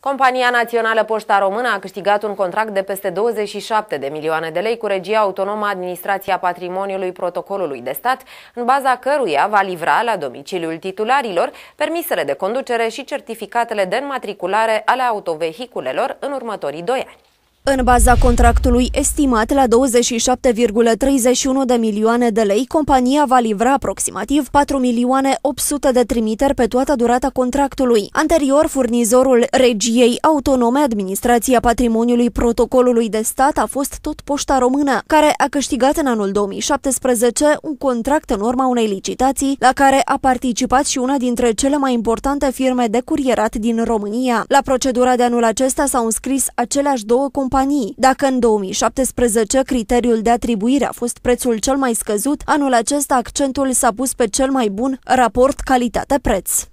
Compania Națională Poșta Română a câștigat un contract de peste 27 de milioane de lei cu regia autonomă Administrația Patrimoniului Protocolului de Stat, în baza căruia va livra la domiciliul titularilor permisele de conducere și certificatele de înmatriculare ale autovehiculelor în următorii doi ani. În baza contractului estimat la 27,31 de milioane de lei, compania va livra aproximativ 4 milioane 800 de trimiteri pe toată durata contractului. Anterior, furnizorul regiei autonome Administrația Patrimoniului Protocolului de Stat a fost tot Poșta Română, care a câștigat în anul 2017 un contract în urma unei licitații la care a participat și una dintre cele mai importante firme de curierat din România. La procedura de anul acesta s-au înscris aceleași două companii companii. Dacă în 2017 criteriul de atribuire a fost prețul cel mai scăzut, anul acesta accentul s-a pus pe cel mai bun raport calitate-preț.